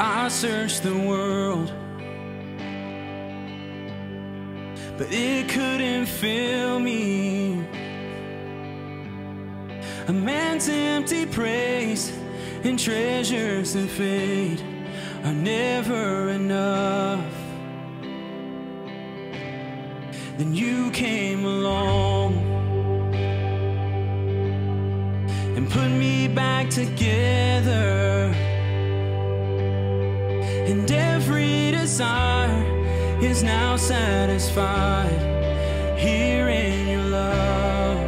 I searched the world, but it couldn't fill me. A man's empty praise and treasures that fade are never enough. Then you came along and put me back together. And every desire is now satisfied here in your love.